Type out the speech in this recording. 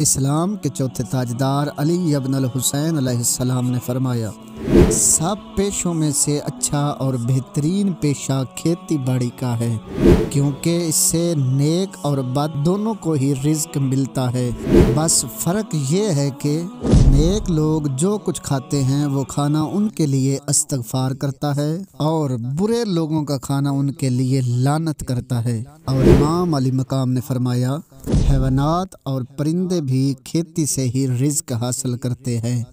इस्लाम के चौथे ताजदार अली अबन हुसैन अलैहिस्सलाम ने फरमाया, सब पेशों में से अच्छा और बेहतरीन पेशा खेती बाड़ी का है, क्योंकि इससे नेक और बद दोनों को ही रिज्क मिलता है। बस फ़र्क ये है कि नेक लोग जो कुछ खाते हैं, वो खाना उनके लिए इस्तगफार करता है और बुरे लोगों का खाना उनके लिए लानत करता है। और इमाम अली मकाम ने फरमाया हैवानात और परिंदे भी खेती से ही रिज्क हासिल करते हैं।